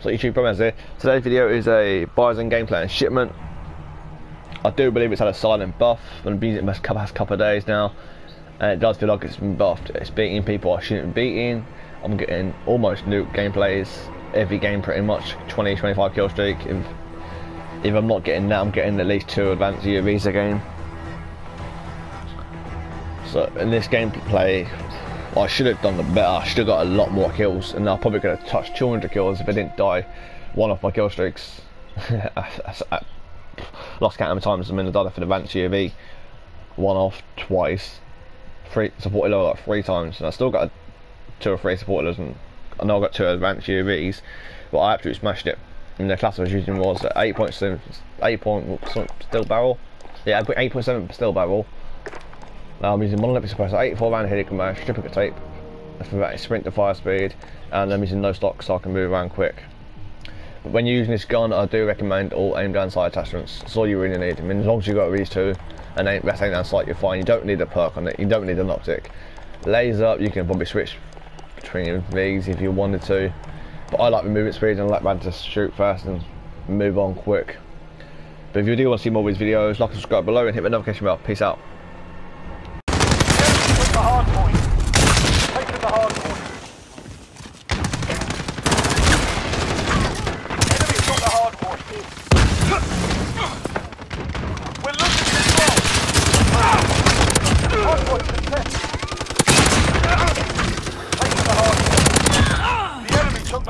So YouTube comments here. Today's video is a Bizon gameplay and shipment. I do believe it's had a silent buff. I've been using it the past couple of days now. And it does feel like it's been buffed. It's beating people I shouldn't be beating. I'm getting almost nuke gameplays every game pretty much. 20, 25 kill streak. If, if I'm not getting that, I'm getting at least two advanced UAVs a game. So in this gameplay, I should have done the better. I should have got a lot more kills, and I probably could have touched 200 kills if I didn't die one off my kill streaks. I lost count of times I'm in the died for the advanced UAV. One off twice. Three supported level like three times, and I still got two or three supporters, and I know I got two advanced UAVs, but I absolutely smashed it. And the class I was using was 8.7, 8 point steel barrel. Yeah, 8.7 steel barrel now I'm using monolithic suppressor, 84 round helical mash, duplicate tape, for that sprint to fire speed, and I'm using no stock so I can move around quick. But when you're using this gun, I do recommend all aim down sight attachments. That's all you really need. I mean, as long as you've got these two and aim, rest aim down sight, you're fine. You don't need a perk on it. You don't need an optic. Laser, up, you can probably switch between these if you wanted to. But I like the movement speed and I like man to shoot fast and move on quick. But if you do want to see more of these videos, like and subscribe below and hit the notification bell. Peace out.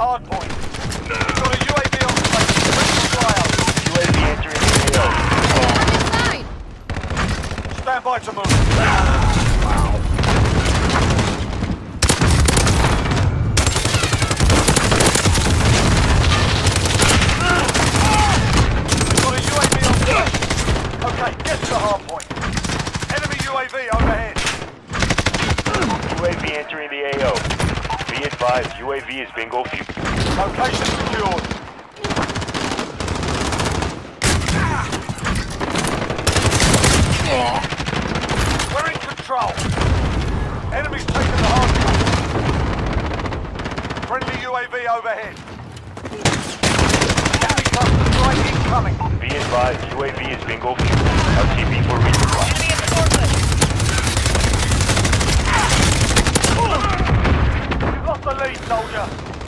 Hard point. We've got a UAV on the station. UAV entering the AO. Stand by to move. Wow. Okay, get to the hard point. Enemy UAV overhead. UAV entering the AO. Be advised, UAV is bingo fuel. Location secured. We're in control. Enemies taking the hard point. Friendly UAV overhead. Enemy cluster strike incoming. Be advised, UAV is bingo fuel. RTB for resupply. At the the lead, soldier.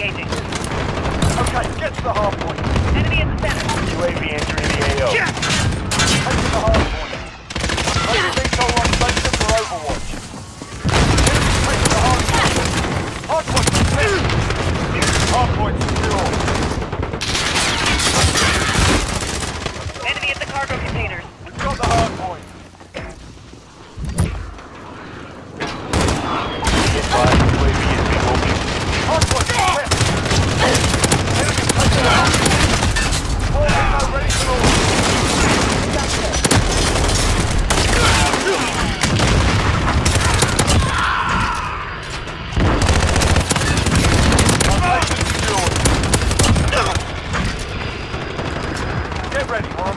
Engaging. Okay, get to the hard point. Enemy in the center. UAV entering the AO. Yeah. Head to the hard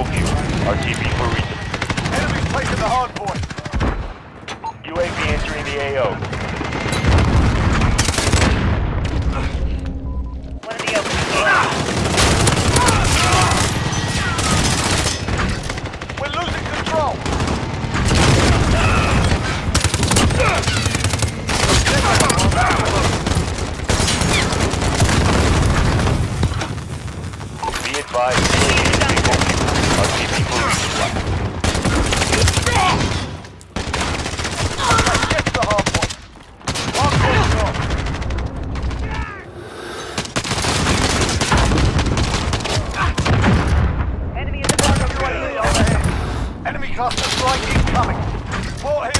Bravo View. RTB for reason. Enemy placing the hard point. UAV entering the AO. One. We're losing control. Cluster strike incoming. Support him.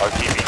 RTV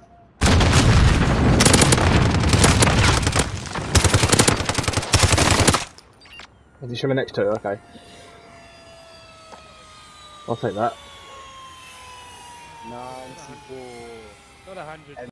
Is he showing next to it? Okay. I'll take that. 94. Not 100.